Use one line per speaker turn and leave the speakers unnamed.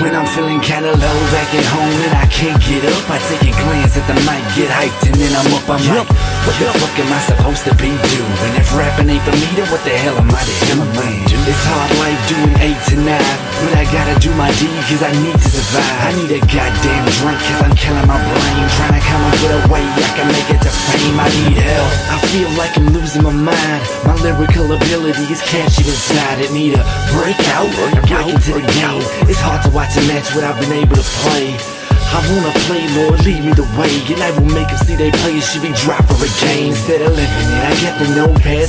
when I'm feeling kinda low back at home and I can't get up. I take a glance at the mic, get hyped, and then I'm up. I'm like, what the fuck am I supposed to be doing? If rapping ain't for me, then what the hell am I to doing? It's hard life doing eight to nine, but I gotta do my D cause I need to survive. I need a goddamn drink cause I'm killing my brain, can make it to fame. I need help. I feel like I'm losing my mind. My lyrical ability is catchy inside. It need a breakout, break into the game. It's hard to watch a match what I've been able to play. I wanna play, Lord, lead me the way And I will make them see they play it should be dropped for a game Instead of living it, I get the notepad